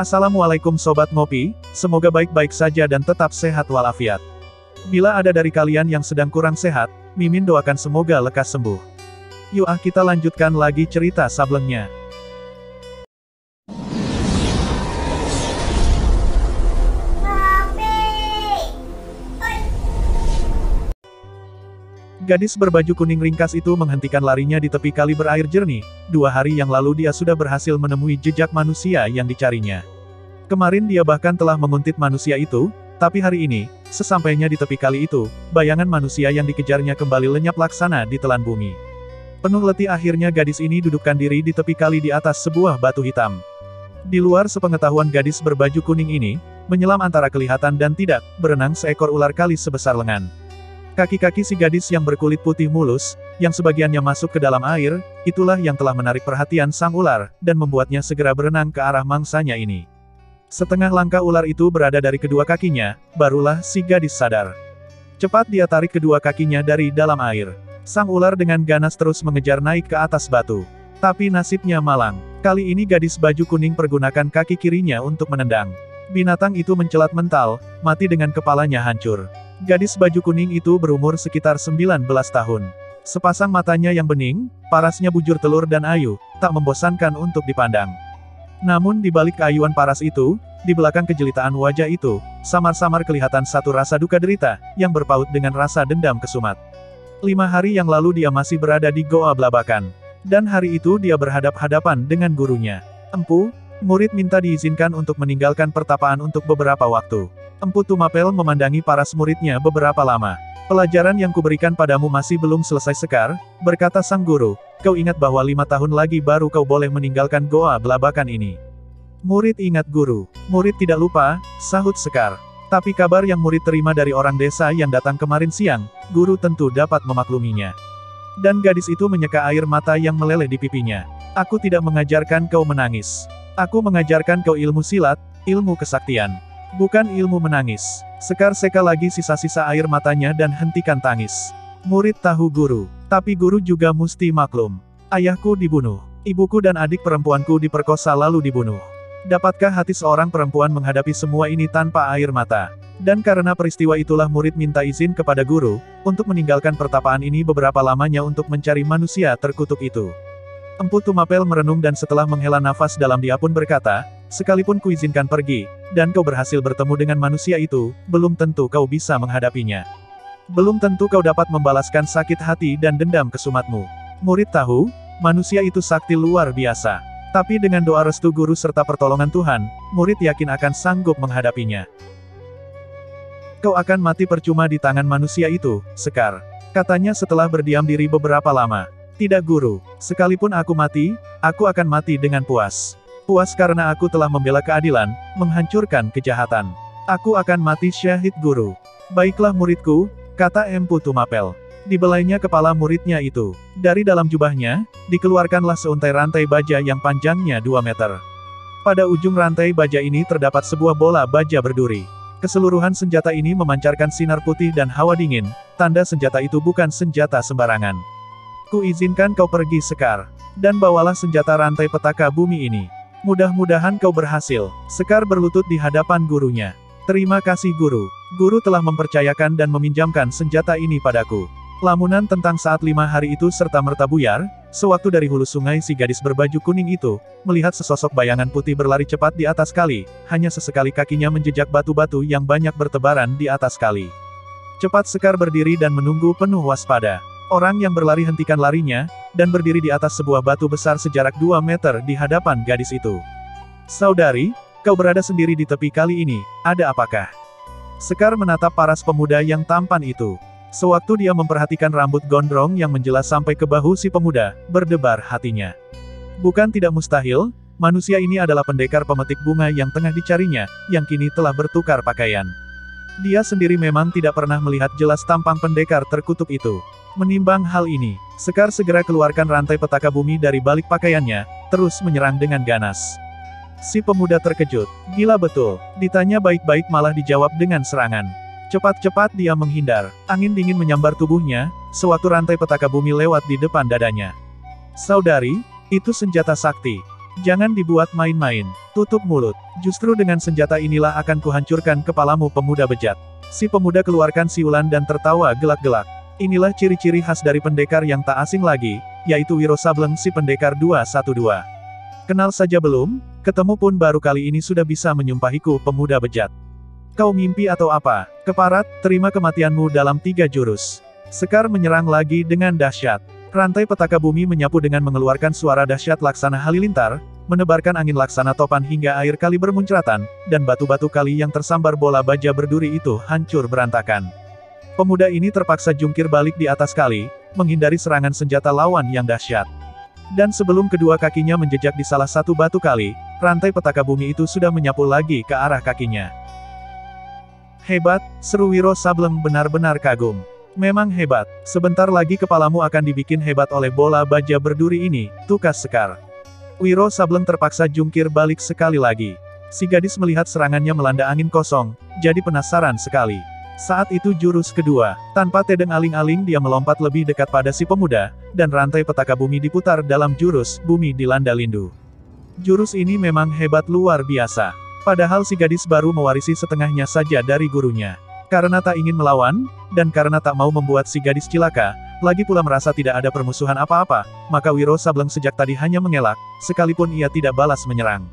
Assalamualaikum Sobat Ngopi, semoga baik-baik saja dan tetap sehat walafiat. Bila ada dari kalian yang sedang kurang sehat, Mimin doakan semoga lekas sembuh. Yuk ah kita lanjutkan lagi cerita sablengnya. Gadis berbaju kuning ringkas itu menghentikan larinya di tepi kali berair jernih. Dua hari yang lalu dia sudah berhasil menemui jejak manusia yang dicarinya. Kemarin dia bahkan telah menguntit manusia itu, tapi hari ini, sesampainya di tepi kali itu, bayangan manusia yang dikejarnya kembali lenyap laksana di telan bumi. Penuh letih akhirnya gadis ini dudukkan diri di tepi kali di atas sebuah batu hitam. Di luar sepengetahuan gadis berbaju kuning ini, menyelam antara kelihatan dan tidak, berenang seekor ular kali sebesar lengan. Kaki-kaki si gadis yang berkulit putih mulus, yang sebagiannya masuk ke dalam air, itulah yang telah menarik perhatian sang ular, dan membuatnya segera berenang ke arah mangsanya ini. Setengah langkah ular itu berada dari kedua kakinya, barulah si gadis sadar. Cepat dia tarik kedua kakinya dari dalam air. Sang ular dengan ganas terus mengejar naik ke atas batu. Tapi nasibnya malang. Kali ini gadis baju kuning pergunakan kaki kirinya untuk menendang. Binatang itu mencelat mental, mati dengan kepalanya hancur. Gadis baju kuning itu berumur sekitar 19 tahun. Sepasang matanya yang bening, parasnya bujur telur dan ayu, tak membosankan untuk dipandang. Namun di balik keayuan paras itu, di belakang kejelitaan wajah itu, samar-samar kelihatan satu rasa duka derita, yang berpaut dengan rasa dendam kesumat. Lima hari yang lalu dia masih berada di Goa Blabakan. Dan hari itu dia berhadap-hadapan dengan gurunya. Empu, murid minta diizinkan untuk meninggalkan pertapaan untuk beberapa waktu. Empu Tumapel memandangi para muridnya beberapa lama. Pelajaran yang kuberikan padamu masih belum selesai sekar, berkata sang guru, kau ingat bahwa lima tahun lagi baru kau boleh meninggalkan goa belabakan ini. Murid ingat guru. Murid tidak lupa, sahut sekar. Tapi kabar yang murid terima dari orang desa yang datang kemarin siang, guru tentu dapat memakluminya. Dan gadis itu menyeka air mata yang meleleh di pipinya. Aku tidak mengajarkan kau menangis. Aku mengajarkan kau ilmu silat, ilmu kesaktian. Bukan ilmu menangis. Sekar seka lagi sisa-sisa air matanya dan hentikan tangis. Murid tahu guru. Tapi guru juga mesti maklum. Ayahku dibunuh. Ibuku dan adik perempuanku diperkosa lalu dibunuh. Dapatkah hati seorang perempuan menghadapi semua ini tanpa air mata? Dan karena peristiwa itulah murid minta izin kepada guru, untuk meninggalkan pertapaan ini beberapa lamanya untuk mencari manusia terkutuk itu. Empu Tumapel merenung dan setelah menghela nafas dalam dia pun berkata, Sekalipun kuizinkan pergi, dan kau berhasil bertemu dengan manusia itu, belum tentu kau bisa menghadapinya. Belum tentu kau dapat membalaskan sakit hati dan dendam kesumatmu. Murid tahu, manusia itu sakti luar biasa. Tapi dengan doa restu guru serta pertolongan Tuhan, murid yakin akan sanggup menghadapinya. Kau akan mati percuma di tangan manusia itu, Sekar. Katanya setelah berdiam diri beberapa lama. Tidak guru, sekalipun aku mati, aku akan mati dengan puas. Puas karena aku telah membela keadilan, menghancurkan kejahatan. Aku akan mati syahid guru. Baiklah muridku, kata Empu Tumapel. Dibelainya kepala muridnya itu. Dari dalam jubahnya, dikeluarkanlah seuntai rantai baja yang panjangnya 2 meter. Pada ujung rantai baja ini terdapat sebuah bola baja berduri. Keseluruhan senjata ini memancarkan sinar putih dan hawa dingin, tanda senjata itu bukan senjata sembarangan. Ku izinkan kau pergi sekar, dan bawalah senjata rantai petaka bumi ini. Mudah-mudahan kau berhasil. Sekar berlutut di hadapan gurunya. Terima kasih guru. Guru telah mempercayakan dan meminjamkan senjata ini padaku. Lamunan tentang saat lima hari itu serta merta buyar, sewaktu dari hulu sungai si gadis berbaju kuning itu, melihat sesosok bayangan putih berlari cepat di atas kali, hanya sesekali kakinya menjejak batu-batu yang banyak bertebaran di atas kali. Cepat Sekar berdiri dan menunggu penuh waspada. Orang yang berlari hentikan larinya, dan berdiri di atas sebuah batu besar sejarak 2 meter di hadapan gadis itu. Saudari, kau berada sendiri di tepi kali ini, ada apakah? Sekar menatap paras pemuda yang tampan itu. Sewaktu dia memperhatikan rambut gondrong yang menjelas sampai ke bahu si pemuda, berdebar hatinya. Bukan tidak mustahil, manusia ini adalah pendekar pemetik bunga yang tengah dicarinya, yang kini telah bertukar pakaian. Dia sendiri memang tidak pernah melihat jelas tampang pendekar terkutuk itu. Menimbang hal ini, Sekar segera keluarkan rantai petaka bumi dari balik pakaiannya, terus menyerang dengan ganas. Si pemuda terkejut. Gila betul. Ditanya baik-baik malah dijawab dengan serangan. Cepat-cepat dia menghindar. Angin dingin menyambar tubuhnya, sewaktu rantai petaka bumi lewat di depan dadanya. Saudari, itu senjata sakti. Jangan dibuat main-main. Tutup mulut. Justru dengan senjata inilah akan kuhancurkan kepalamu pemuda bejat. Si pemuda keluarkan siulan dan tertawa gelak-gelak. Inilah ciri-ciri khas dari pendekar yang tak asing lagi, yaitu Wiro Sableng si pendekar 212. Kenal saja belum? Ketemu pun baru kali ini sudah bisa menyumpahiku pemuda bejat. Kau mimpi atau apa? Keparat, terima kematianmu dalam tiga jurus. Sekar menyerang lagi dengan dahsyat. Rantai petaka bumi menyapu dengan mengeluarkan suara dahsyat laksana halilintar, menebarkan angin laksana topan hingga air kali bermuncratan, dan batu-batu kali yang tersambar bola baja berduri itu hancur berantakan. Pemuda ini terpaksa jungkir balik di atas kali, menghindari serangan senjata lawan yang dahsyat. Dan sebelum kedua kakinya menjejak di salah satu batu kali, rantai petaka bumi itu sudah menyapu lagi ke arah kakinya. Hebat, seru Wiro Sableng benar-benar kagum. Memang hebat, sebentar lagi kepalamu akan dibikin hebat oleh bola baja berduri ini, tukas sekar. Wiro Sableng terpaksa jungkir balik sekali lagi. Si gadis melihat serangannya melanda angin kosong, jadi penasaran sekali. Saat itu jurus kedua, tanpa tedeng aling-aling dia melompat lebih dekat pada si pemuda, dan rantai petaka bumi diputar dalam jurus, bumi dilanda lindu. Jurus ini memang hebat luar biasa. Padahal si gadis baru mewarisi setengahnya saja dari gurunya. Karena tak ingin melawan, dan karena tak mau membuat si gadis cilaka, lagi pula merasa tidak ada permusuhan apa-apa, maka Wiro Sableng sejak tadi hanya mengelak, sekalipun ia tidak balas menyerang.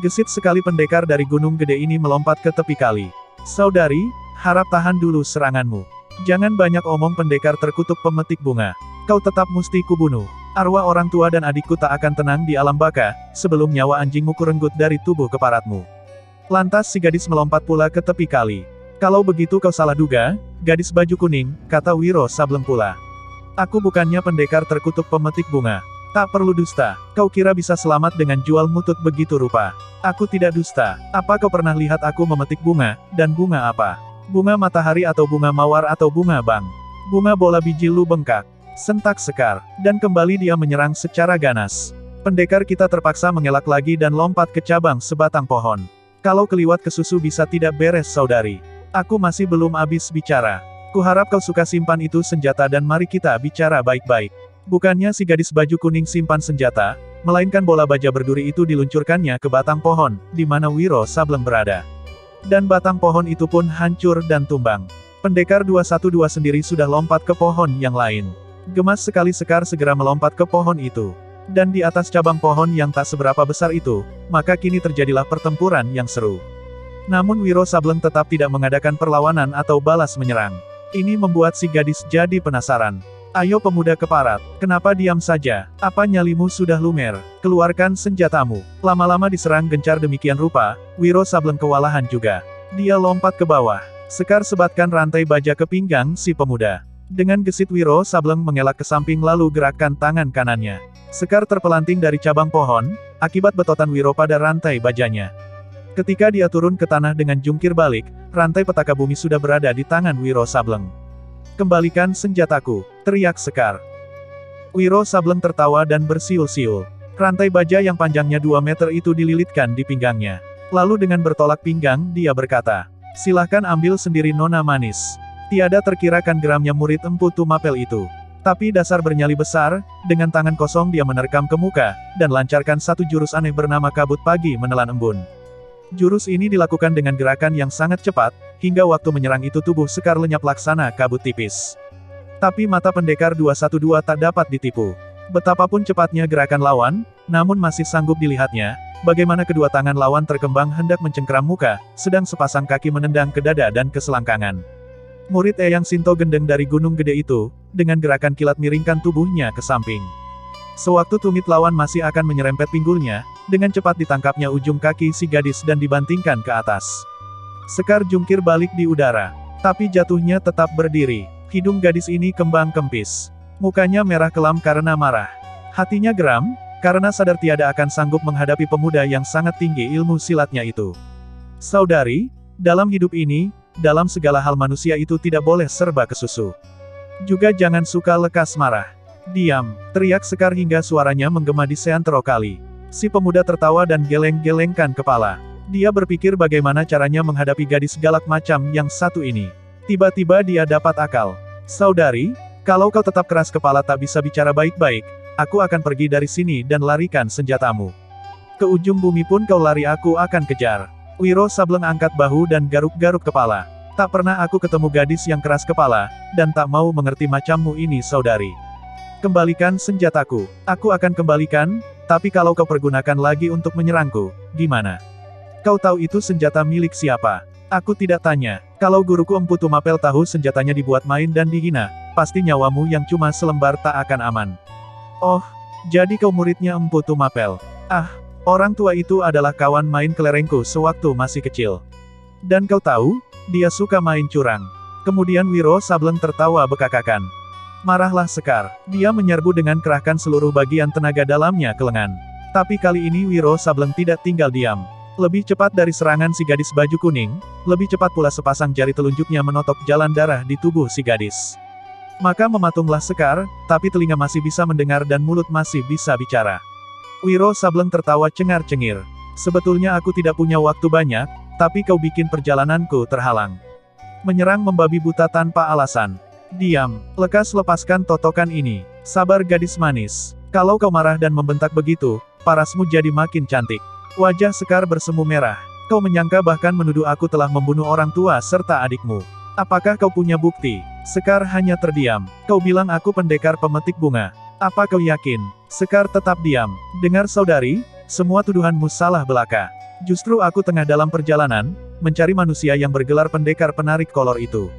Gesit sekali pendekar dari gunung gede ini melompat ke tepi kali. Saudari, harap tahan dulu seranganmu. Jangan banyak omong pendekar terkutuk pemetik bunga. Kau tetap mesti kubunuh. Arwah orang tua dan adikku tak akan tenang di alam baka, sebelum nyawa anjingmu kurenggut dari tubuh keparatmu. Lantas si gadis melompat pula ke tepi kali. Kalau begitu kau salah duga, gadis baju kuning, kata Wiro Sableng pula. Aku bukannya pendekar terkutuk pemetik bunga. Tak perlu dusta, kau kira bisa selamat dengan jual mutut begitu rupa. Aku tidak dusta, apa kau pernah lihat aku memetik bunga, dan bunga apa? Bunga matahari atau bunga mawar atau bunga bang? Bunga bola biji lu bengkak. Sentak sekar, dan kembali dia menyerang secara ganas. Pendekar kita terpaksa mengelak lagi dan lompat ke cabang sebatang pohon. Kalau keliwat ke susu bisa tidak beres saudari. Aku masih belum habis bicara. Kuharap kau suka simpan itu senjata dan mari kita bicara baik-baik. Bukannya si gadis baju kuning simpan senjata, melainkan bola baja berduri itu diluncurkannya ke batang pohon, di mana Wiro Sableng berada. Dan batang pohon itu pun hancur dan tumbang. Pendekar 212 sendiri sudah lompat ke pohon yang lain. Gemas sekali Sekar segera melompat ke pohon itu. Dan di atas cabang pohon yang tak seberapa besar itu, maka kini terjadilah pertempuran yang seru. Namun Wiro Sableng tetap tidak mengadakan perlawanan atau balas menyerang. Ini membuat si gadis jadi penasaran. Ayo pemuda keparat, kenapa diam saja? Apa nyalimu sudah lumer? Keluarkan senjatamu. Lama-lama diserang gencar demikian rupa, Wiro Sableng kewalahan juga. Dia lompat ke bawah. Sekar sebatkan rantai baja ke pinggang si pemuda. Dengan gesit Wiro Sableng mengelak ke samping lalu gerakkan tangan kanannya. Sekar terpelanting dari cabang pohon, akibat betotan Wiro pada rantai bajanya. Ketika dia turun ke tanah dengan jungkir balik, rantai petaka bumi sudah berada di tangan Wiro Sableng. Kembalikan senjataku, teriak Sekar. Wiro Sableng tertawa dan bersiul-siul. Rantai baja yang panjangnya 2 meter itu dililitkan di pinggangnya. Lalu dengan bertolak pinggang, dia berkata, Silahkan ambil sendiri nona manis. Tiada terkirakan geramnya murid empu Tumapel itu. Tapi dasar bernyali besar, dengan tangan kosong dia menerkam ke muka, dan lancarkan satu jurus aneh bernama kabut pagi menelan embun. Jurus ini dilakukan dengan gerakan yang sangat cepat, hingga waktu menyerang itu tubuh Sekar lenyap laksana kabut tipis. Tapi mata pendekar 212 tak dapat ditipu. Betapapun cepatnya gerakan lawan, namun masih sanggup dilihatnya, bagaimana kedua tangan lawan terkembang hendak mencengkeram muka, sedang sepasang kaki menendang ke dada dan ke selangkangan. Murid Eyang Sinto gendeng dari gunung gede itu, dengan gerakan kilat miringkan tubuhnya ke samping. Sewaktu tumit lawan masih akan menyerempet pinggulnya, dengan cepat ditangkapnya ujung kaki si gadis dan dibantingkan ke atas. Sekar jungkir balik di udara. Tapi jatuhnya tetap berdiri. Hidung gadis ini kembang kempis. Mukanya merah kelam karena marah. Hatinya geram, karena sadar tiada akan sanggup menghadapi pemuda yang sangat tinggi ilmu silatnya itu. Saudari, dalam hidup ini, dalam segala hal manusia itu tidak boleh serba kesusu. Juga jangan suka lekas marah. Diam, teriak Sekar hingga suaranya menggema di seantero kali. Si pemuda tertawa dan geleng-gelengkan kepala. Dia berpikir bagaimana caranya menghadapi gadis galak macam yang satu ini. Tiba-tiba dia dapat akal. Saudari, kalau kau tetap keras kepala tak bisa bicara baik-baik, aku akan pergi dari sini dan larikan senjatamu. Ke ujung bumi pun kau lari aku akan kejar. Wiro Sableng angkat bahu dan garuk-garuk kepala. Tak pernah aku ketemu gadis yang keras kepala, dan tak mau mengerti macammu ini saudari. Kembalikan senjataku. Aku akan kembalikan, tapi kalau kau pergunakan lagi untuk menyerangku, gimana? Kau tahu itu senjata milik siapa? Aku tidak tanya. Kalau guruku Empu Tumapel tahu senjatanya dibuat main dan dihina, pasti nyawamu yang cuma selembar tak akan aman. Oh, jadi kau muridnya Empu Tumapel. Ah, orang tua itu adalah kawan main kelerengku sewaktu masih kecil. Dan kau tahu, dia suka main curang. Kemudian Wiro Sableng tertawa bekakakan. Marahlah Sekar. Dia menyerbu dengan kerahkan seluruh bagian tenaga dalamnya ke lengan. Tapi kali ini Wiro Sableng tidak tinggal diam. Lebih cepat dari serangan si gadis baju kuning, lebih cepat pula sepasang jari telunjuknya menotok jalan darah di tubuh si gadis. Maka mematunglah Sekar, tapi telinga masih bisa mendengar dan mulut masih bisa bicara. Wiro Sableng tertawa cengar-cengir. Sebetulnya aku tidak punya waktu banyak, tapi kau bikin perjalananku terhalang. Menyerang membabi buta tanpa alasan. Diam, lekas lepaskan totokan ini. Sabar gadis manis. Kalau kau marah dan membentak begitu, parasmu jadi makin cantik. Wajah Sekar bersemu merah. Kau menyangka bahkan menuduh aku telah membunuh orang tua serta adikmu. Apakah kau punya bukti? Sekar hanya terdiam. Kau bilang aku pendekar pemetik bunga. Apa kau yakin? Sekar tetap diam. Dengar saudari, semua tuduhanmu salah belaka. Justru aku tengah dalam perjalanan, mencari manusia yang bergelar pendekar penarik kolor itu.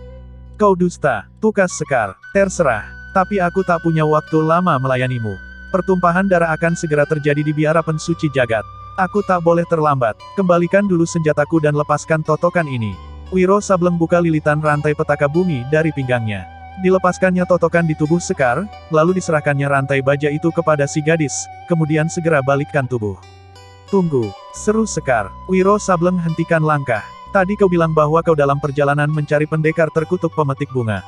Kau dusta, tukas Sekar. Terserah. Tapi aku tak punya waktu lama melayanimu. Pertumpahan darah akan segera terjadi di biara pensuci jagat. Aku tak boleh terlambat. Kembalikan dulu senjataku dan lepaskan totokan ini. Wiro Sableng buka lilitan rantai petaka bumi dari pinggangnya. Dilepaskannya totokan di tubuh Sekar, lalu diserahkannya rantai baja itu kepada si gadis, kemudian segera balikkan tubuh. Tunggu, seru Sekar. Wiro Sableng hentikan langkah. Tadi kau bilang bahwa kau dalam perjalanan mencari pendekar terkutuk pemetik bunga.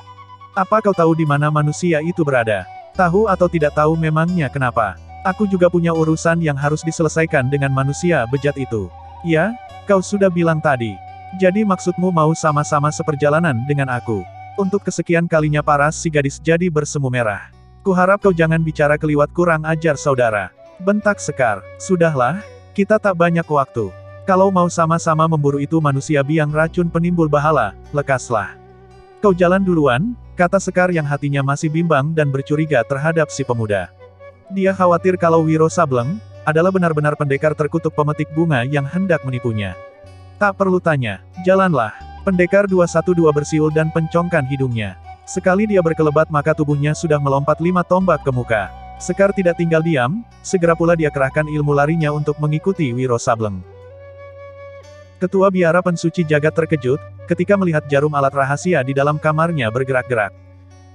Apa kau tahu di mana manusia itu berada? Tahu atau tidak tahu memangnya kenapa? Aku juga punya urusan yang harus diselesaikan dengan manusia bejat itu. Ya, kau sudah bilang tadi. Jadi maksudmu mau sama-sama seperjalanan dengan aku. Untuk kesekian kalinya paras si gadis jadi bersemu merah. Kuharap kau jangan bicara keliwat kurang ajar saudara. Bentak Sekar. Sudahlah, kita tak banyak waktu. Kalau mau sama-sama memburu itu manusia biang racun penimbul bahala, lekaslah. Kau jalan duluan, kata Sekar yang hatinya masih bimbang dan bercuriga terhadap si pemuda. Dia khawatir kalau Wiro Sableng, adalah benar-benar pendekar terkutuk pemetik bunga yang hendak menipunya. Tak perlu tanya, jalanlah. Pendekar 212 bersiul dan pencongkan hidungnya. Sekali dia berkelebat maka tubuhnya sudah melompat lima tombak ke muka. Sekar tidak tinggal diam, segera pula dia kerahkan ilmu larinya untuk mengikuti Wiro Sableng. Ketua biara pensuci jagat terkejut, ketika melihat jarum alat rahasia di dalam kamarnya bergerak-gerak.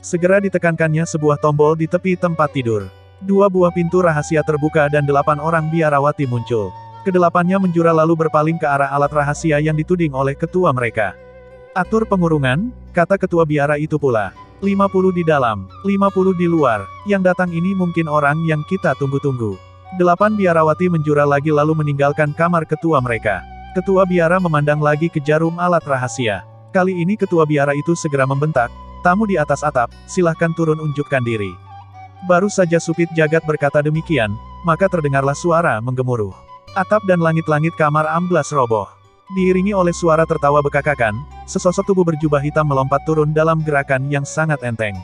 Segera ditekankannya sebuah tombol di tepi tempat tidur. Dua buah pintu rahasia terbuka dan delapan orang biarawati muncul. Kedelapannya menjura lalu berpaling ke arah alat rahasia yang dituding oleh ketua mereka. Atur pengurungan, kata ketua biara itu pula. 50 di dalam, 50 di luar, yang datang ini mungkin orang yang kita tunggu-tunggu. Delapan biarawati menjura lagi lalu meninggalkan kamar ketua mereka. Ketua biara memandang lagi ke jarum alat rahasia. Kali ini ketua biara itu segera membentak, tamu di atas atap, silahkan turun unjukkan diri. Baru saja Supit Jagat berkata demikian, maka terdengarlah suara menggemuruh. Atap dan langit-langit kamar amblas roboh. Diiringi oleh suara tertawa bekakakan, sesosok tubuh berjubah hitam melompat turun dalam gerakan yang sangat enteng.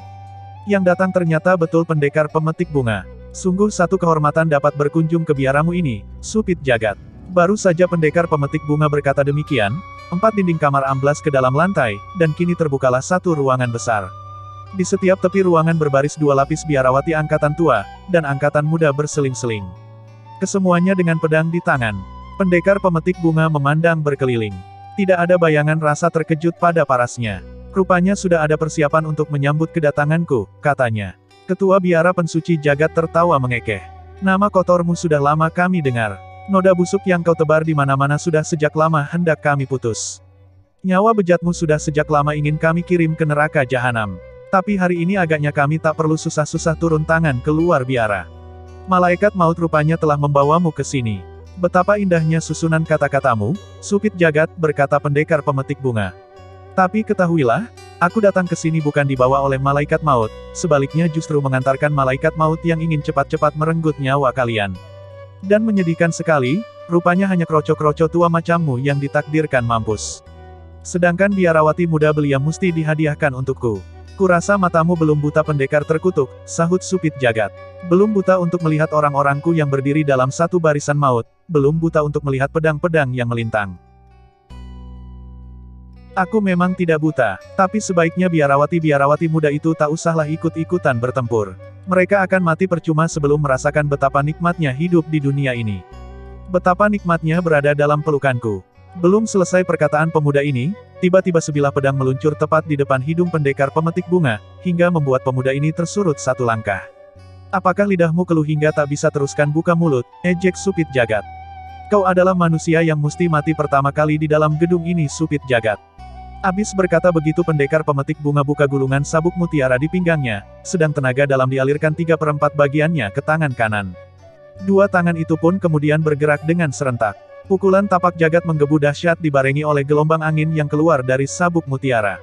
Yang datang ternyata betul pendekar pemetik bunga. Sungguh satu kehormatan dapat berkunjung ke biaramu ini, Supit Jagat. Baru saja pendekar pemetik bunga berkata demikian, empat dinding kamar amblas ke dalam lantai, dan kini terbukalah satu ruangan besar. Di setiap tepi ruangan berbaris dua lapis biarawati angkatan tua, dan angkatan muda berseling-seling. Kesemuanya dengan pedang di tangan. Pendekar pemetik bunga memandang berkeliling. Tidak ada bayangan rasa terkejut pada parasnya. Rupanya sudah ada persiapan untuk menyambut kedatanganku, katanya. Ketua biara pensuci jagat tertawa mengekeh. Nama kotormu sudah lama kami dengar. Noda busuk yang kau tebar di mana-mana sudah sejak lama hendak kami putus. Nyawa bejatmu sudah sejak lama ingin kami kirim ke neraka jahanam. Tapi hari ini agaknya kami tak perlu susah-susah turun tangan keluar biara. Malaikat maut rupanya telah membawamu ke sini. Betapa indahnya susunan kata-katamu, Supit Jagat, berkata pendekar pemetik bunga. Tapi ketahuilah, aku datang ke sini bukan dibawa oleh malaikat maut, sebaliknya justru mengantarkan malaikat maut yang ingin cepat-cepat merenggut nyawa kalian. Dan menyedihkan sekali, rupanya hanya kroco-kroco tua macammu yang ditakdirkan mampus. Sedangkan biarawati muda belia mesti dihadiahkan untukku. Kurasa matamu belum buta pendekar terkutuk, sahut Supit Jagat. Belum buta untuk melihat orang-orangku yang berdiri dalam satu barisan maut, belum buta untuk melihat pedang-pedang yang melintang. Aku memang tidak buta, tapi sebaiknya biarawati-biarawati muda itu tak usahlah ikut-ikutan bertempur. Mereka akan mati percuma sebelum merasakan betapa nikmatnya hidup di dunia ini. Betapa nikmatnya berada dalam pelukanku. Belum selesai perkataan pemuda ini, tiba-tiba sebilah pedang meluncur tepat di depan hidung pendekar pemetik bunga, hingga membuat pemuda ini tersurut satu langkah. Apakah lidahmu keluh hingga tak bisa teruskan buka mulut, ejek Supit Jagat? Kau adalah manusia yang mesti mati pertama kali di dalam gedung ini Supit Jagat. Abis berkata begitu pendekar pemetik bunga buka gulungan sabuk mutiara di pinggangnya, sedang tenaga dalam dialirkan tiga perempat bagiannya ke tangan kanan. Dua tangan itu pun kemudian bergerak dengan serentak. Pukulan tapak jagat menggebu dahsyat dibarengi oleh gelombang angin yang keluar dari sabuk mutiara.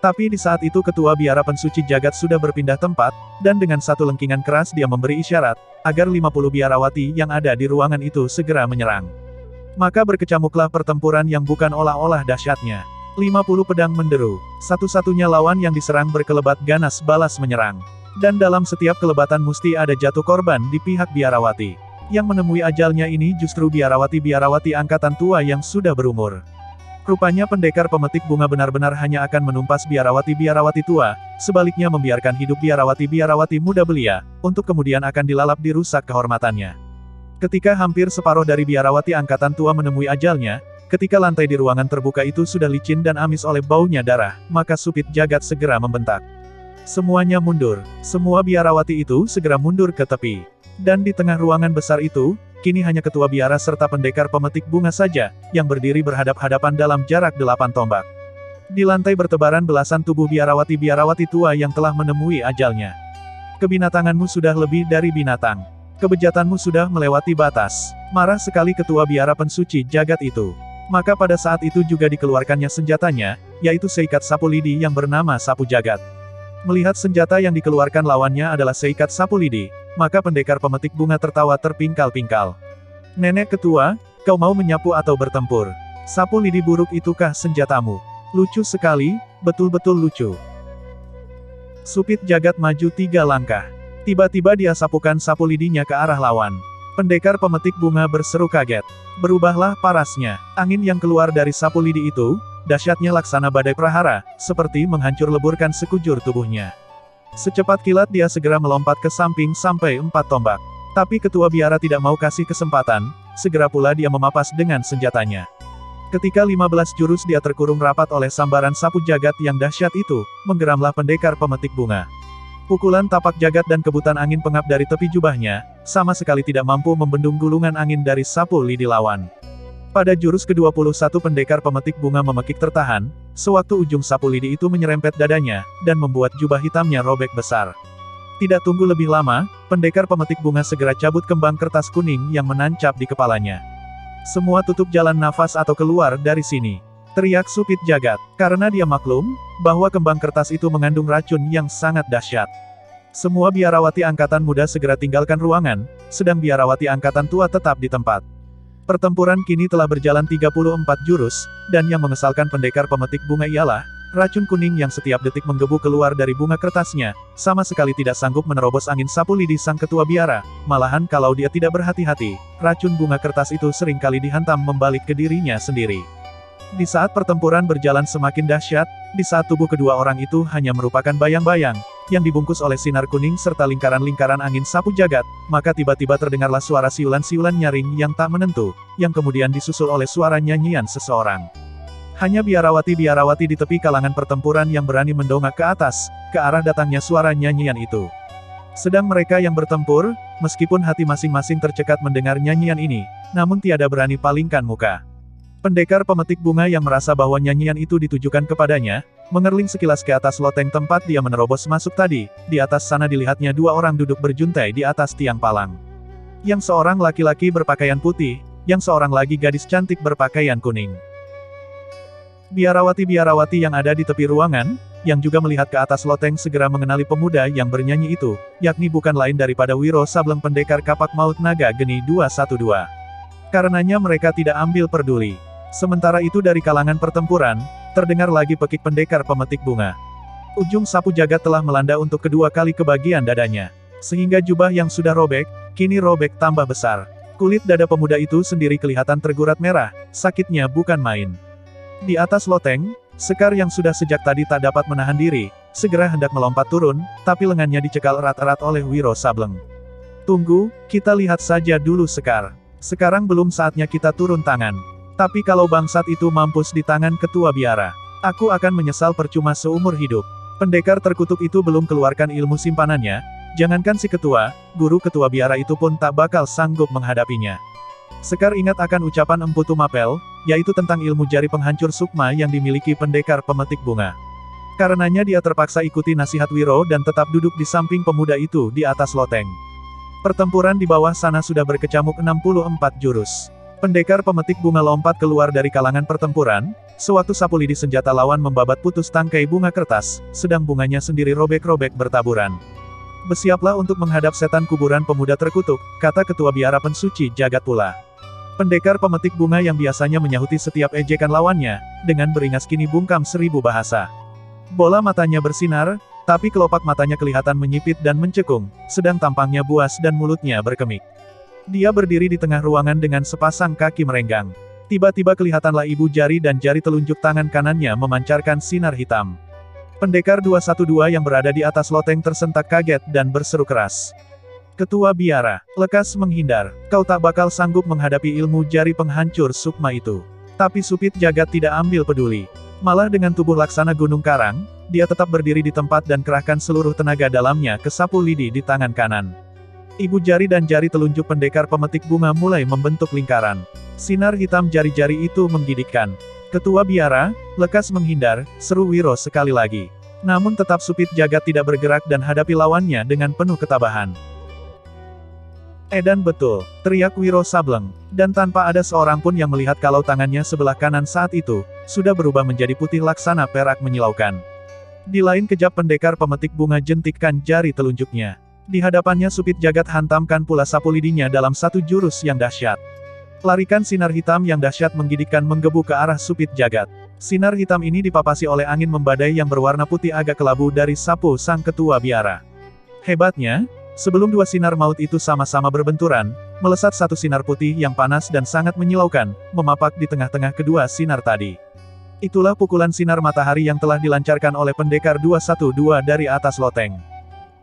Tapi di saat itu ketua biara pensuci jagat sudah berpindah tempat, dan dengan satu lengkingan keras dia memberi isyarat, agar 50 biarawati yang ada di ruangan itu segera menyerang. Maka berkecamuklah pertempuran yang bukan olah-olah dahsyatnya. 50 pedang menderu. Satu-satunya lawan yang diserang berkelebat ganas balas menyerang. Dan dalam setiap kelebatan mesti ada jatuh korban di pihak biarawati. Yang menemui ajalnya ini justru biarawati-biarawati angkatan tua yang sudah berumur. Rupanya pendekar pemetik bunga benar-benar hanya akan menumpas biarawati-biarawati tua, sebaliknya membiarkan hidup biarawati-biarawati muda belia, untuk kemudian akan dilalap dirusak kehormatannya. Ketika hampir separuh dari biarawati angkatan tua menemui ajalnya, ketika lantai di ruangan terbuka itu sudah licin dan amis oleh baunya darah, maka Supit Jagat segera membentak. Semuanya mundur. Semua biarawati itu segera mundur ke tepi. Dan di tengah ruangan besar itu, kini hanya ketua biara serta pendekar pemetik bunga saja, yang berdiri berhadap-hadapan dalam jarak delapan tombak. Di lantai bertebaran belasan tubuh biarawati-biarawati tua yang telah menemui ajalnya. Kebinatanganmu sudah lebih dari binatang. Kebejatanmu sudah melewati batas. Marah sekali ketua biara pensuci jagat itu. Maka pada saat itu juga dikeluarkannya senjatanya, yaitu seikat sapu lidi yang bernama sapu jagat. Melihat senjata yang dikeluarkan lawannya adalah seikat sapu lidi, maka pendekar pemetik bunga tertawa terpingkal-pingkal. Nenek ketua, kau mau menyapu atau bertempur? Sapu lidi buruk itukah senjatamu? Lucu sekali, betul-betul lucu. Supit jagat maju tiga langkah. Tiba-tiba dia sapukan sapu lidinya ke arah lawan. Pendekar pemetik bunga berseru kaget. Berubahlah parasnya. Angin yang keluar dari sapu lidi itu, dahsyatnya laksana badai prahara, seperti menghancur leburkan sekujur tubuhnya. Secepat kilat dia segera melompat ke samping sampai empat tombak. Tapi ketua biara tidak mau kasih kesempatan, segera pula dia memapas dengan senjatanya. Ketika 15 jurus dia terkurung rapat oleh sambaran sapu jagat yang dahsyat itu, menggeramlah pendekar pemetik bunga. Pukulan tapak jagat dan kebutan angin pengap dari tepi jubahnya, sama sekali tidak mampu membendung gulungan angin dari sapu lidi lawan. Pada jurus ke-21 pendekar pemetik bunga memekik tertahan, Sewaktu ujung sapu lidi itu menyerempet dadanya, dan membuat jubah hitamnya robek besar. Tidak tunggu lebih lama, pendekar pemetik bunga segera cabut kembang kertas kuning yang menancap di kepalanya. Semua tutup jalan nafas atau keluar dari sini. Teriak Supit Jagat, karena dia maklum, bahwa kembang kertas itu mengandung racun yang sangat dahsyat. Semua biarawati angkatan muda segera tinggalkan ruangan, sedang biarawati angkatan tua tetap di tempat. Pertempuran kini telah berjalan 34 jurus, dan yang mengesalkan pendekar pemetik bunga ialah, racun kuning yang setiap detik menggebu keluar dari bunga kertasnya, sama sekali tidak sanggup menerobos angin sapu lidi sang ketua biara, malahan kalau dia tidak berhati-hati, racun bunga kertas itu sering kali dihantam membalik ke dirinya sendiri. Di saat pertempuran berjalan semakin dahsyat, di saat tubuh kedua orang itu hanya merupakan bayang-bayang, yang dibungkus oleh sinar kuning serta lingkaran-lingkaran angin sapu jagat, maka tiba-tiba terdengarlah suara siulan-siulan nyaring yang tak menentu, yang kemudian disusul oleh suara nyanyian seseorang. Hanya biarawati-biarawati di tepi kalangan pertempuran yang berani mendongak ke atas, ke arah datangnya suara nyanyian itu. Sedang mereka yang bertempur, meskipun hati masing-masing tercekat mendengar nyanyian ini, namun tiada berani palingkan muka. Pendekar pemetik bunga yang merasa bahwa nyanyian itu ditujukan kepadanya, Mengerling sekilas ke atas loteng tempat dia menerobos masuk tadi, di atas sana dilihatnya dua orang duduk berjuntai di atas tiang palang. Yang seorang laki-laki berpakaian putih, yang seorang lagi gadis cantik berpakaian kuning. Biarawati-biarawati yang ada di tepi ruangan, yang juga melihat ke atas loteng segera mengenali pemuda yang bernyanyi itu, yakni bukan lain daripada Wiro Sableng Pendekar Kapak Maut Naga Geni 212. Karenanya mereka tidak ambil peduli. Sementara itu dari kalangan pertempuran, terdengar lagi pekik pendekar pemetik bunga. Ujung sapu jagat telah melanda untuk kedua kali ke bagian dadanya. Sehingga jubah yang sudah robek, kini robek tambah besar. Kulit dada pemuda itu sendiri kelihatan tergurat merah, sakitnya bukan main. Di atas loteng, Sekar yang sudah sejak tadi tak dapat menahan diri, segera hendak melompat turun, tapi lengannya dicekal erat-erat oleh Wiro Sableng. Tunggu, kita lihat saja dulu Sekar. Sekarang belum saatnya kita turun tangan. Tapi kalau bangsat itu mampus di tangan ketua biara, aku akan menyesal percuma seumur hidup. Pendekar terkutuk itu belum keluarkan ilmu simpanannya, jangankan si ketua, guru ketua biara itu pun tak bakal sanggup menghadapinya. Sekar ingat akan ucapan Empu Tumapel, yaitu tentang ilmu jari penghancur sukma yang dimiliki pendekar pemetik bunga. Karenanya dia terpaksa ikuti nasihat Wiro dan tetap duduk di samping pemuda itu di atas loteng. Pertempuran di bawah sana sudah berkecamuk 64 jurus. Pendekar pemetik bunga lompat keluar dari kalangan pertempuran, sewaktu sapu lidi senjata lawan membabat putus tangkai bunga kertas, sedang bunganya sendiri robek-robek bertaburan. Bersiaplah untuk menghadap setan kuburan pemuda terkutuk, kata ketua biara pensuci jagat pula. Pendekar pemetik bunga yang biasanya menyahuti setiap ejekan lawannya, dengan beringas kini bungkam seribu bahasa. Bola matanya bersinar, tapi kelopak matanya kelihatan menyipit dan mencekung, sedang tampangnya buas dan mulutnya berkemik. Dia berdiri di tengah ruangan dengan sepasang kaki merenggang. Tiba-tiba kelihatanlah ibu jari dan jari telunjuk tangan kanannya memancarkan sinar hitam. Pendekar 212 yang berada di atas loteng tersentak kaget dan berseru keras. Ketua biara, lekas menghindar, kau tak bakal sanggup menghadapi ilmu jari penghancur sukma itu. Tapi Supit Jagat tidak ambil peduli. Malah dengan tubuh laksana gunung karang, dia tetap berdiri di tempat dan kerahkan seluruh tenaga dalamnya ke sapu lidi di tangan kanan. Ibu jari dan jari telunjuk pendekar pemetik bunga mulai membentuk lingkaran. Sinar hitam jari-jari itu menggigitkan. Ketua biara, lekas menghindar, seru Wiro sekali lagi. Namun tetap Supit Jagat tidak bergerak dan hadapi lawannya dengan penuh ketabahan. Edan betul, teriak Wiro Sableng, dan tanpa ada seorang pun yang melihat kalau tangannya sebelah kanan saat itu, sudah berubah menjadi putih laksana perak menyilaukan. Di lain kejap pendekar pemetik bunga jentikkan jari telunjuknya. Di hadapannya Supit Jagat hantamkan pula sapu lidinya dalam satu jurus yang dahsyat. Larikan sinar hitam yang dahsyat menggidikkan menggebu ke arah Supit Jagat. Sinar hitam ini dipapasi oleh angin membadai yang berwarna putih agak kelabu dari sapu sang ketua biara. Hebatnya, Sebelum dua sinar maut itu sama-sama berbenturan, melesat satu sinar putih yang panas dan sangat menyilaukan, memapak di tengah-tengah kedua sinar tadi. Itulah pukulan sinar matahari yang telah dilancarkan oleh pendekar 212 dari atas loteng.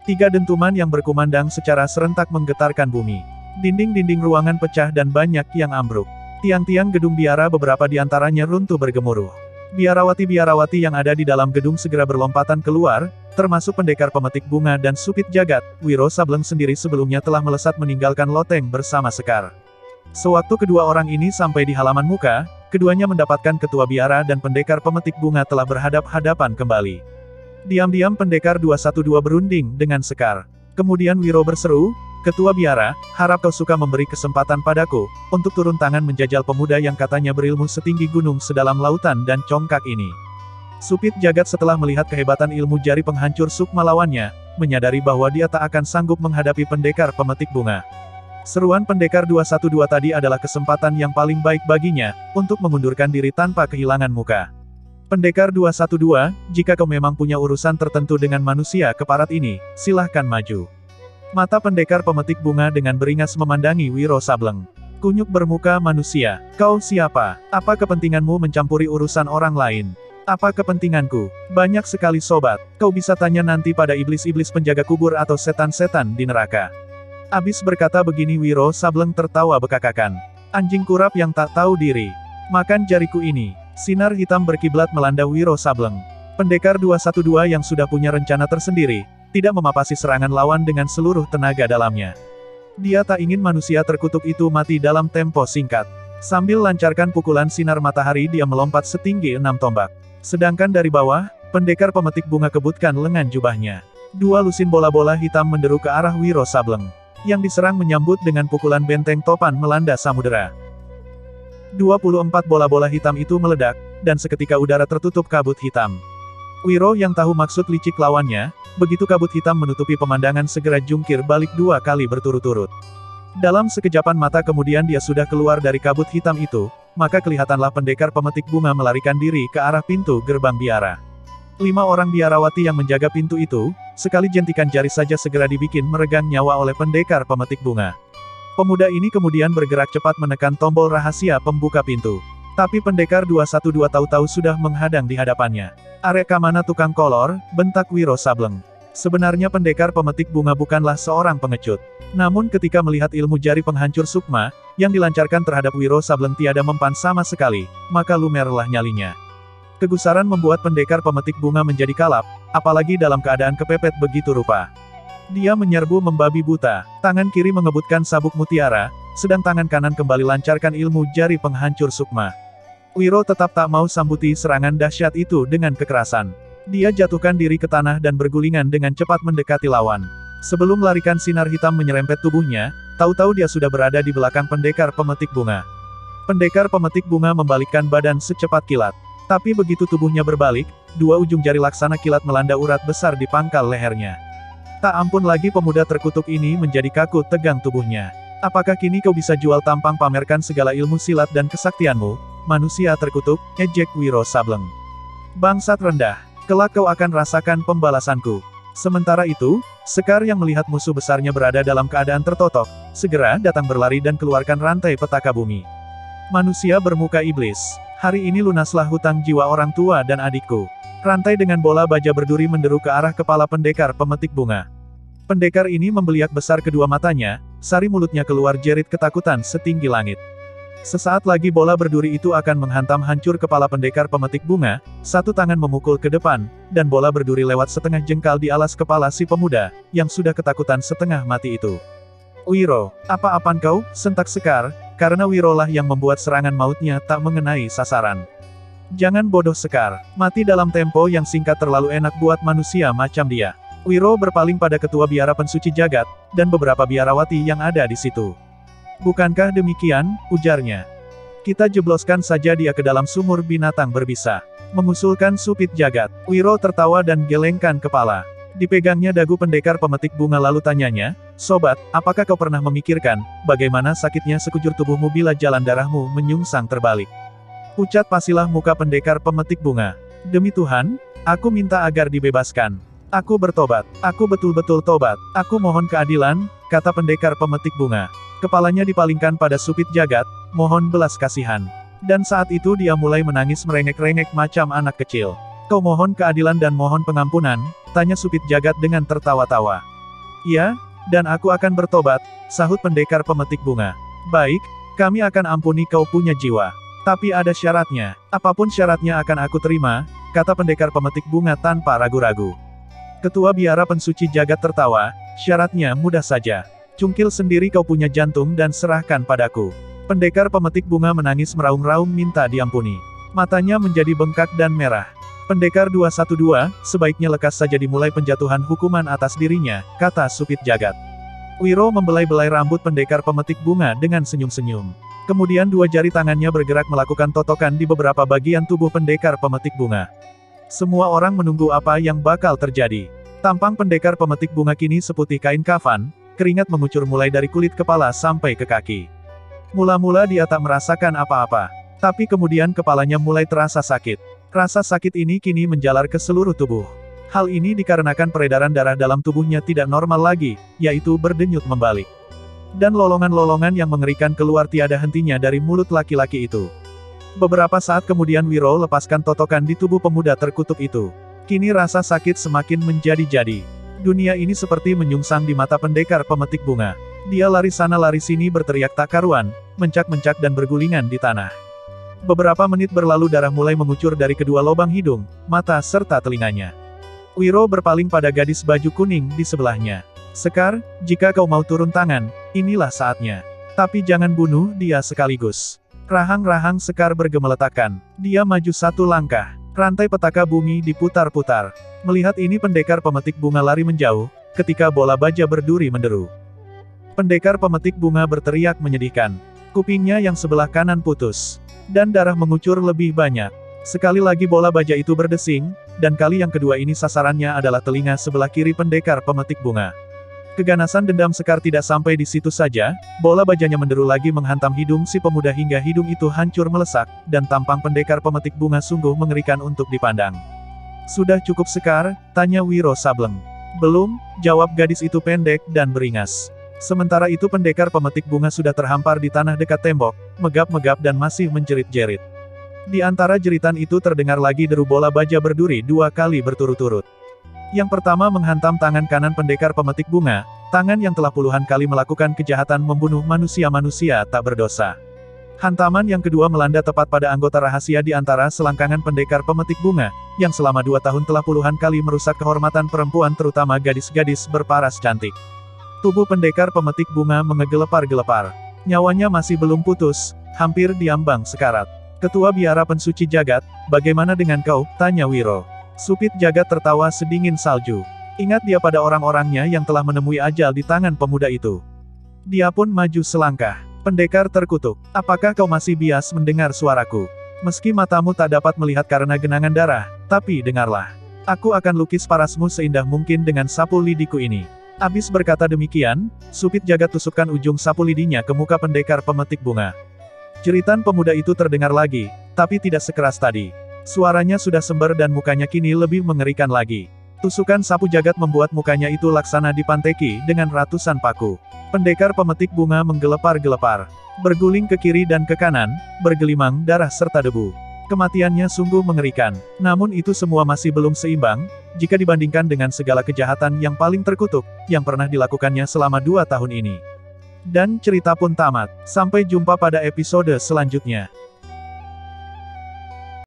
Tiga dentuman yang berkumandang secara serentak menggetarkan bumi. Dinding-dinding ruangan pecah dan banyak yang ambruk. Tiang-tiang gedung biara beberapa di antaranya runtuh bergemuruh. Biarawati-biarawati yang ada di dalam gedung segera berlompatan keluar, termasuk pendekar pemetik bunga dan supit jagat, Wiro Sableng sendiri sebelumnya telah melesat meninggalkan loteng bersama Sekar. Sewaktu kedua orang ini sampai di halaman muka, keduanya mendapatkan ketua biara dan pendekar pemetik bunga telah berhadap-hadapan kembali. Diam-diam pendekar 212 berunding dengan Sekar. Kemudian Wiro berseru, Ketua biara, harap kau suka memberi kesempatan padaku, untuk turun tangan menjajal pemuda yang katanya berilmu setinggi gunung sedalam lautan dan congkak ini. Supit jagat setelah melihat kehebatan ilmu jari penghancur sukma lawannya, menyadari bahwa dia tak akan sanggup menghadapi pendekar pemetik bunga. Seruan pendekar 212 tadi adalah kesempatan yang paling baik baginya, untuk mengundurkan diri tanpa kehilangan muka. Pendekar 212, jika kau memang punya urusan tertentu dengan manusia keparat ini, silahkan maju. Mata pendekar pemetik bunga dengan beringas memandangi Wiro Sableng. Kunyuk bermuka manusia, kau siapa? Apa kepentinganmu mencampuri urusan orang lain? Apa kepentinganku? Banyak sekali sobat, kau bisa tanya nanti pada iblis-iblis penjaga kubur atau setan-setan di neraka. Abis berkata begini Wiro Sableng tertawa bekakakan. Anjing kurap yang tak tahu diri. Makan jariku ini. Sinar hitam berkiblat melanda Wiro Sableng. Pendekar 212 yang sudah punya rencana tersendiri, tidak memapasi serangan lawan dengan seluruh tenaga dalamnya. Dia tak ingin manusia terkutuk itu mati dalam tempo singkat. Sambil lancarkan pukulan sinar matahari dia melompat setinggi enam tombak. Sedangkan dari bawah, pendekar pemetik bunga kebutkan lengan jubahnya. Dua lusin bola-bola hitam menderu ke arah Wiro Sableng. Yang diserang menyambut dengan pukulan benteng topan melanda samudera. 24 bola-bola hitam itu meledak, dan seketika udara tertutup kabut hitam. Wiro yang tahu maksud licik lawannya, begitu kabut hitam menutupi pemandangan segera jungkir balik dua kali berturut-turut. Dalam sekejapan mata kemudian dia sudah keluar dari kabut hitam itu, maka kelihatanlah pendekar pemetik bunga melarikan diri ke arah pintu gerbang biara. Lima orang biarawati yang menjaga pintu itu, sekali jentikan jari saja segera dibikin meregang nyawa oleh pendekar pemetik bunga. Pemuda ini kemudian bergerak cepat menekan tombol rahasia pembuka pintu. Tapi pendekar 212 tahu-tahu sudah menghadang di hadapannya. Areka mana tukang kolor, bentak Wiro Sableng. Sebenarnya pendekar pemetik bunga bukanlah seorang pengecut. Namun ketika melihat ilmu jari penghancur sukma, yang dilancarkan terhadap Wiro Sableng tiada mempan sama sekali, maka lumerlah nyalinya. Kegusaran membuat pendekar pemetik bunga menjadi kalap, apalagi dalam keadaan kepepet begitu rupa. Dia menyerbu membabi buta, tangan kiri mengebutkan sabuk mutiara, sedang tangan kanan kembali lancarkan ilmu jari penghancur sukma. Wiro tetap tak mau sambuti serangan dahsyat itu dengan kekerasan. Dia jatuhkan diri ke tanah dan bergulingan dengan cepat mendekati lawan. Sebelum larikan sinar hitam menyerempet tubuhnya, tahu-tahu dia sudah berada di belakang pendekar pemetik bunga. Pendekar pemetik bunga membalikkan badan secepat kilat. Tapi begitu tubuhnya berbalik, dua ujung jari laksana kilat melanda urat besar di pangkal lehernya. Tak ampun lagi pemuda terkutuk ini menjadi kaku tegang tubuhnya. Apakah kini kau bisa jual tampang pamerkan segala ilmu silat dan kesaktianmu? manusia terkutuk, ejek Wiro Sableng. Bangsat rendah, kelak kau akan rasakan pembalasanku. Sementara itu, Sekar yang melihat musuh besarnya berada dalam keadaan tertotok, segera datang berlari dan keluarkan rantai petaka bumi. Manusia bermuka iblis. Hari ini lunaslah hutang jiwa orang tua dan adikku. Rantai dengan bola baja berduri menderu ke arah kepala pendekar pemetik bunga. Pendekar ini membeliak besar kedua matanya, sari mulutnya keluar jerit ketakutan setinggi langit. Sesaat lagi bola berduri itu akan menghantam hancur kepala pendekar pemetik bunga, satu tangan memukul ke depan, dan bola berduri lewat setengah jengkal di alas kepala si pemuda, yang sudah ketakutan setengah mati itu. Wiro, apa-apaan kau, sentak sekar, karena Wiro lah yang membuat serangan mautnya tak mengenai sasaran. Jangan bodoh sekar, mati dalam tempo yang singkat terlalu enak buat manusia macam dia. Wiro berpaling pada ketua biara pensuci jagat, dan beberapa biarawati yang ada di situ. Bukankah demikian, ujarnya. Kita jebloskan saja dia ke dalam sumur binatang berbisa. Mengusulkan Supit Jagat. Wiro tertawa dan gelengkan kepala. Dipegangnya dagu pendekar pemetik bunga lalu tanyanya, Sobat, apakah kau pernah memikirkan, bagaimana sakitnya sekujur tubuhmu bila jalan darahmu menyungsang terbalik? Pucat pasilah muka pendekar pemetik bunga. Demi Tuhan, aku minta agar dibebaskan. Aku bertobat. Aku betul-betul tobat. Aku mohon keadilan, kata pendekar pemetik bunga. Kepalanya dipalingkan pada Supit Jagat, mohon belas kasihan. Dan saat itu dia mulai menangis merengek-rengek macam anak kecil. Kau mohon keadilan dan mohon pengampunan, tanya Supit Jagat dengan tertawa-tawa. Iya, dan aku akan bertobat, sahut pendekar pemetik bunga. Baik, kami akan ampuni kau punya jiwa. Tapi ada syaratnya, apa pun syaratnya akan aku terima, kata pendekar pemetik bunga tanpa ragu-ragu. Ketua biara pensuci jagat tertawa, syaratnya mudah saja. Cungkil sendiri kau punya jantung dan serahkan padaku. Pendekar pemetik bunga menangis meraung-raung minta diampuni. Matanya menjadi bengkak dan merah. Pendekar 212, sebaiknya lekas saja dimulai penjatuhan hukuman atas dirinya, kata Supit Jagat. Wiro membelai-belai rambut pendekar pemetik bunga dengan senyum-senyum. Kemudian dua jari tangannya bergerak melakukan totokan di beberapa bagian tubuh pendekar pemetik bunga. Semua orang menunggu apa yang bakal terjadi. Tampang pendekar pemetik bunga kini seputih kain kafan, keringat mengucur mulai dari kulit kepala sampai ke kaki. Mula-mula dia tak merasakan apa-apa. Tapi kemudian kepalanya mulai terasa sakit. Rasa sakit ini kini menjalar ke seluruh tubuh. Hal ini dikarenakan peredaran darah dalam tubuhnya tidak normal lagi, yaitu berdenyut membalik. Dan lolongan-lolongan yang mengerikan keluar tiada hentinya dari mulut laki-laki itu. Beberapa saat kemudian Wiro lepaskan totokan di tubuh pemuda terkutuk itu. Kini rasa sakit semakin menjadi-jadi. Dunia ini seperti menyungsang di mata pendekar pemetik bunga. Dia lari sana lari sini berteriak tak karuan, mencak-mencak dan bergulingan di tanah. Beberapa menit berlalu darah mulai mengucur dari kedua lubang hidung, mata serta telinganya. Wiro berpaling pada gadis baju kuning di sebelahnya. Sekar, jika kau mau turun tangan, inilah saatnya. Tapi jangan bunuh dia sekaligus. Rahang-rahang Sekar bergemeletakan. Dia maju satu langkah. Rantai petaka bumi diputar-putar. Melihat ini pendekar pemetik bunga lari menjauh, ketika bola baja berduri menderu. Pendekar pemetik bunga berteriak menyedihkan. Kupingnya yang sebelah kanan putus. Dan darah mengucur lebih banyak. Sekali lagi bola baja itu berdesing, dan kali yang kedua ini sasarannya adalah telinga sebelah kiri pendekar pemetik bunga. Keganasan dendam Sekar tidak sampai di situ saja, bola bajanya menderu lagi menghantam hidung si pemuda hingga hidung itu hancur melesak, dan tampang pendekar pemetik bunga sungguh mengerikan untuk dipandang. Sudah cukup Sekar? Tanya Wiro Sableng. Belum, jawab gadis itu pendek dan beringas. Sementara itu pendekar pemetik bunga sudah terhampar di tanah dekat tembok, megap-megap dan masih menjerit-jerit. Di antara jeritan itu terdengar lagi deru bola baja berduri dua kali berturut-turut. Yang pertama menghantam tangan kanan pendekar pemetik bunga, tangan yang telah puluhan kali melakukan kejahatan membunuh manusia-manusia tak berdosa. Hantaman yang kedua melanda tepat pada anggota rahasia di antara selangkangan pendekar pemetik bunga, yang selama dua tahun telah puluhan kali merusak kehormatan perempuan terutama gadis-gadis berparas cantik. Tubuh pendekar pemetik bunga mengegelepar-gelepar. Nyawanya masih belum putus, hampir diambang sekarat. Ketua Biara Pensuci Jagat, bagaimana dengan kau? Tanya Wiro. Supit Jagat tertawa sedingin salju. Ingat dia pada orang-orangnya yang telah menemui ajal di tangan pemuda itu. Dia pun maju selangkah. Pendekar terkutuk. Apakah kau masih bias mendengar suaraku? Meski matamu tak dapat melihat karena genangan darah, tapi dengarlah. Aku akan lukis parasmu seindah mungkin dengan sapu lidiku ini. Abis berkata demikian, Supit Jagat tusukkan ujung sapu lidinya ke muka pendekar pemetik bunga. Jeritan pemuda itu terdengar lagi, tapi tidak sekeras tadi. Suaranya sudah sember dan mukanya kini lebih mengerikan lagi. Tusukan sapu jagat membuat mukanya itu laksana dipanteki dengan ratusan paku. Pendekar pemetik bunga menggelepar-gelepar. Berguling ke kiri dan ke kanan, bergelimang darah serta debu. Kematiannya sungguh mengerikan. Namun itu semua masih belum seimbang, jika dibandingkan dengan segala kejahatan yang paling terkutuk, yang pernah dilakukannya selama dua tahun ini. Dan cerita pun tamat. Sampai jumpa pada episode selanjutnya.